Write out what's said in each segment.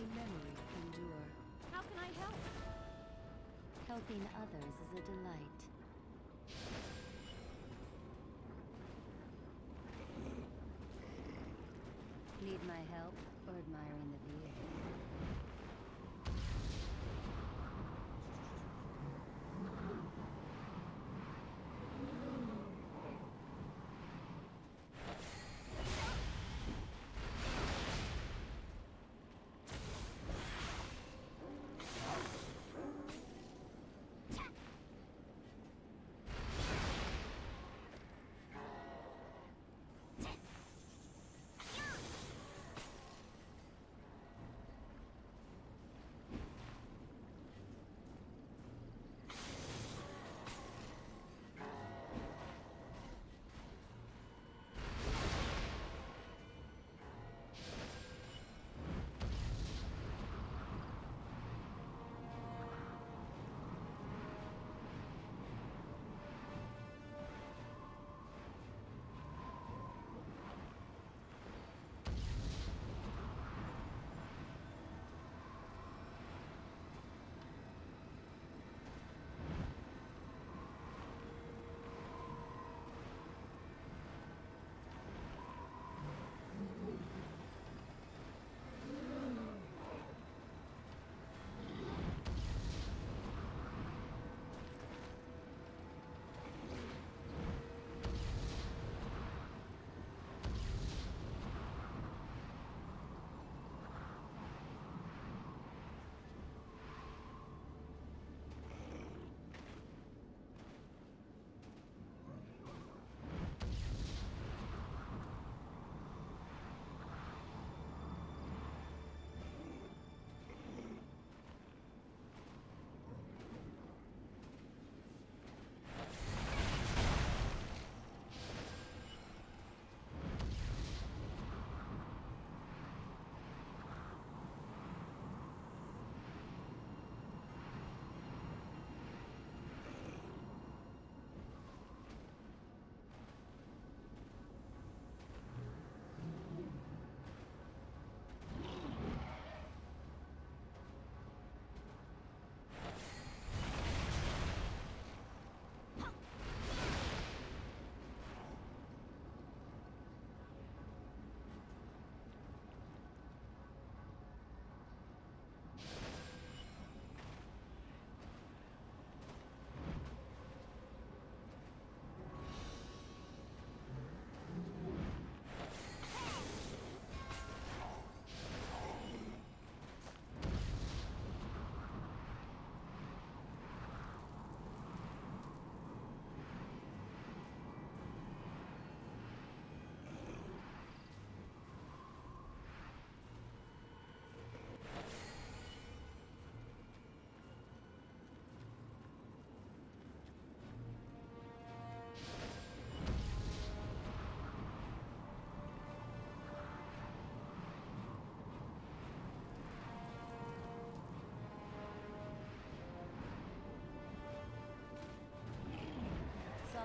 May memory endure. How can I help? Helping others is a delight. Need my help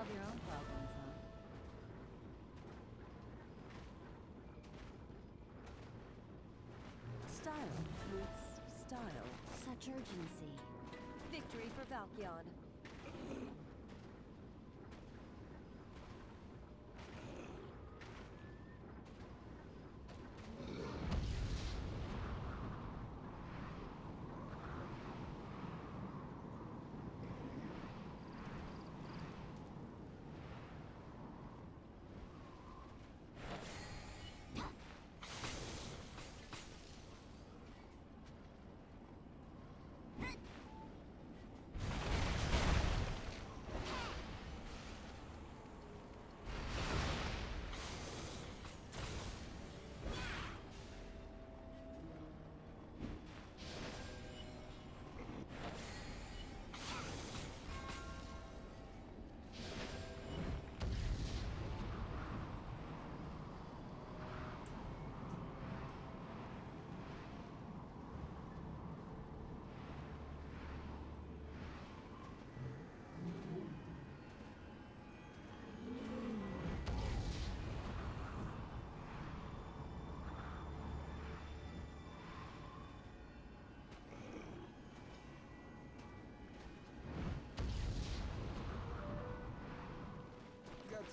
Solve your own problems, huh? Style meets style. Such urgency. Victory for Valkyon.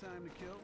Time to kill?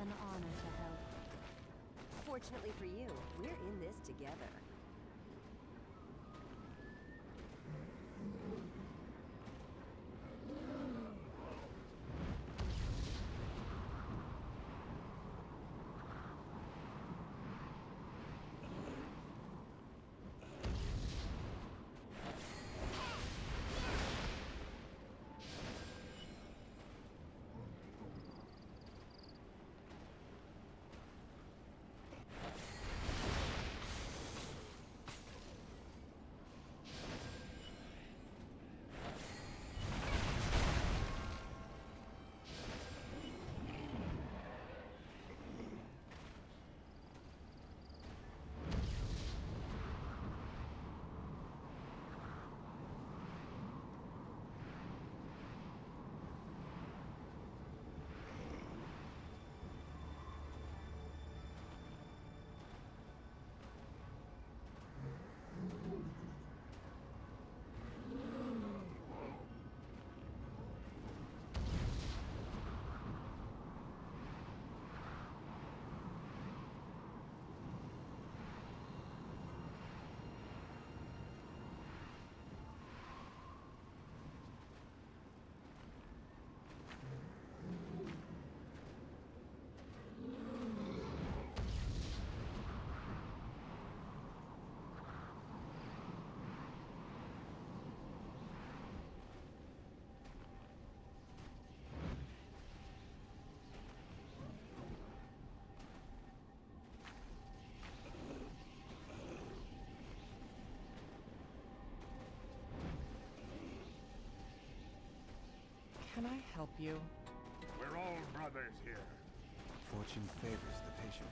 An honor to help. Fortunately for you, we're in this together. Can I help you? We're all brothers here. Fortune favors the patient.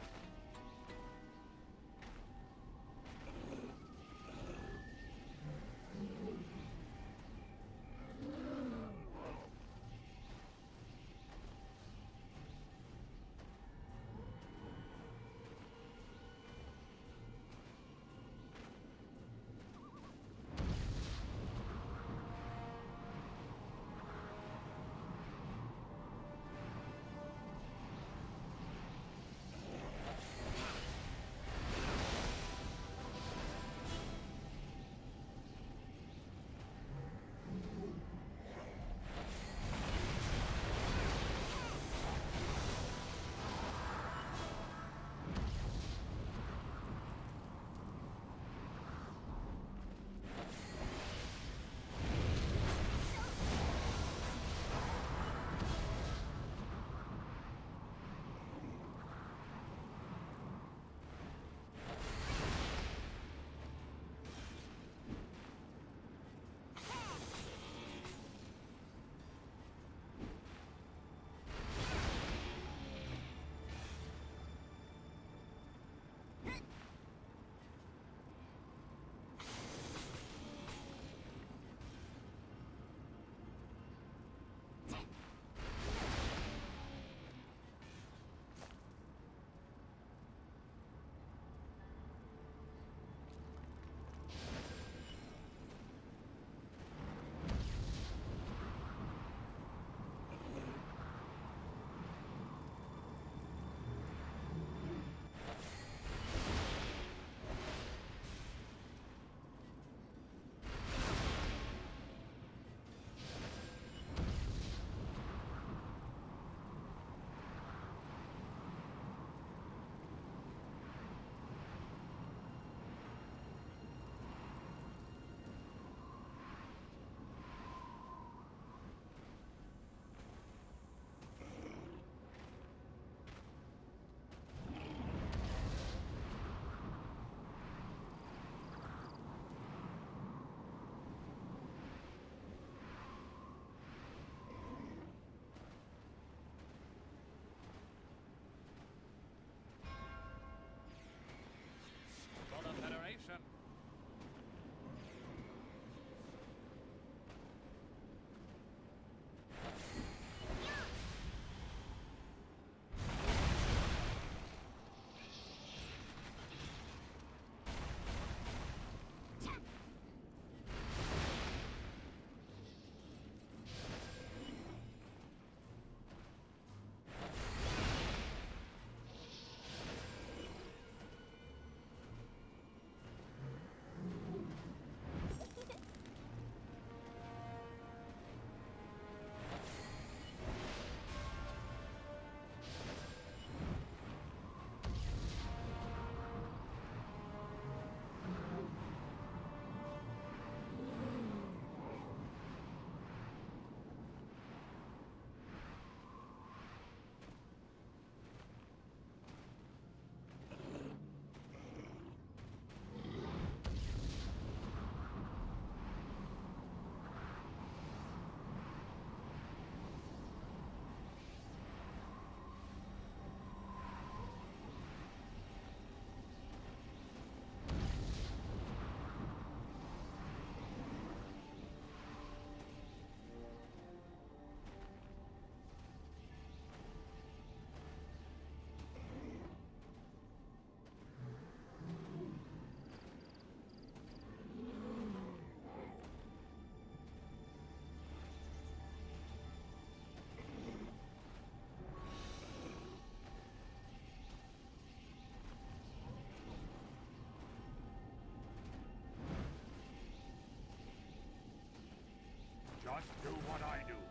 Must do what I do.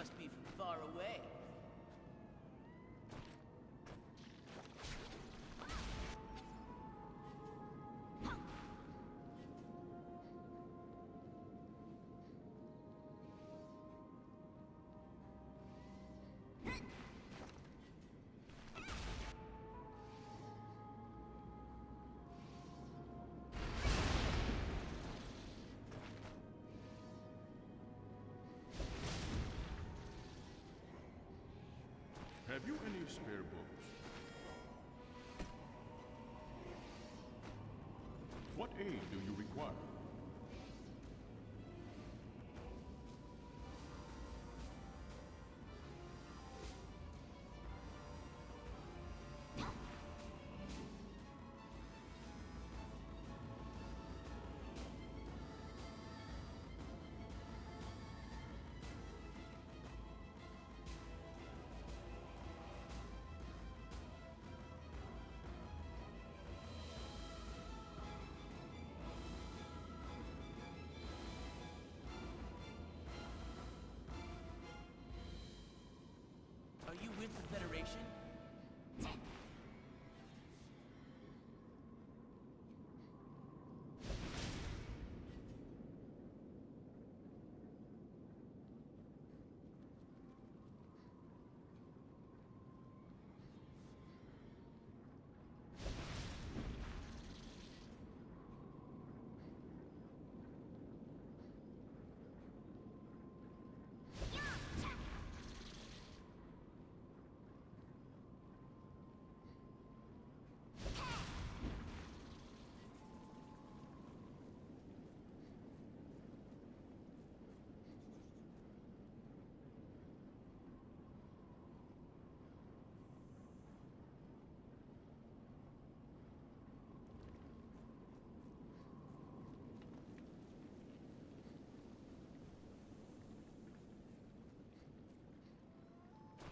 Must be from far away. Have you any spare bows? What aid do you require? Are you with the Federation?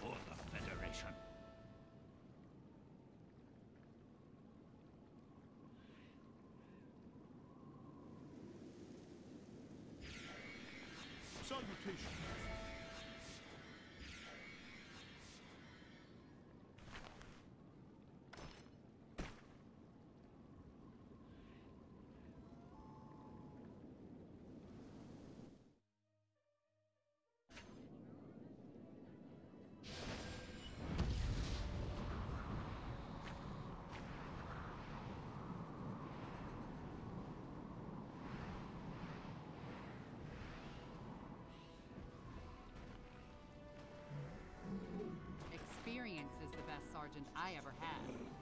For the Federation. Salutations. I ever had.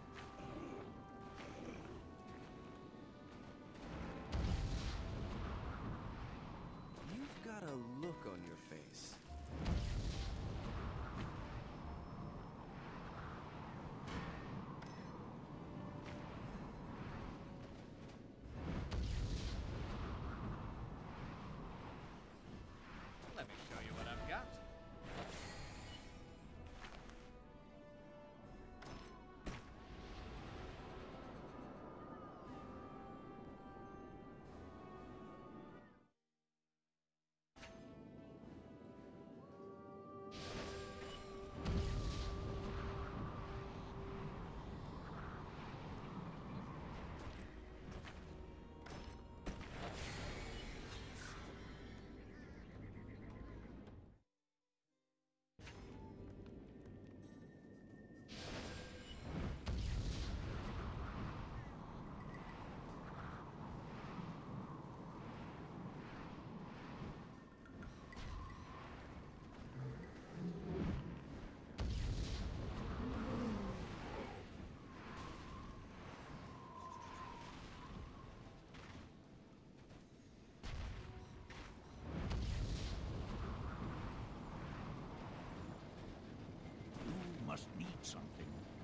must need something.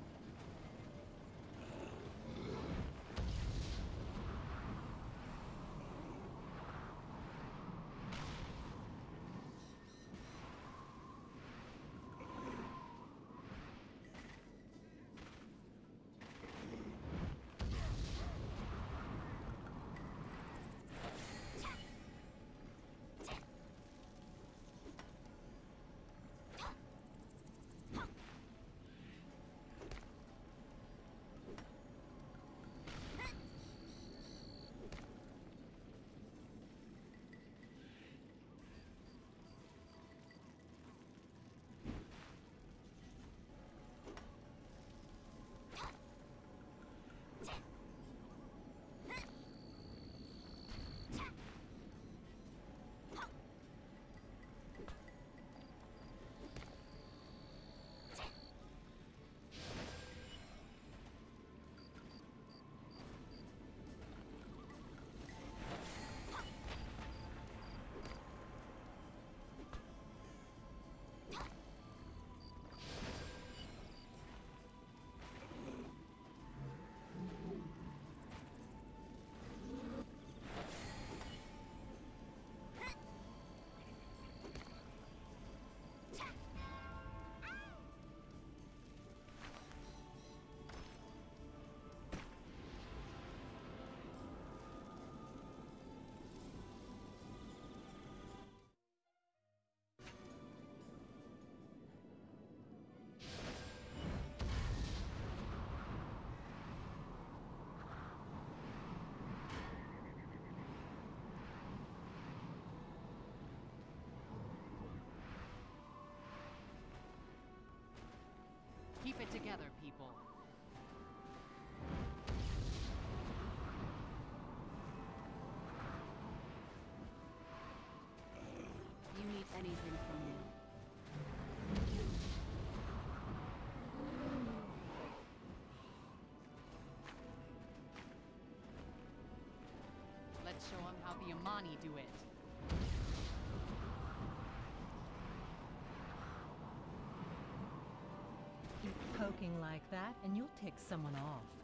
Keep it together, people. You need anything from me? Let's show them how the Amani do it. Poking like that, and you'll tick someone off.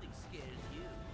Nothing scares you.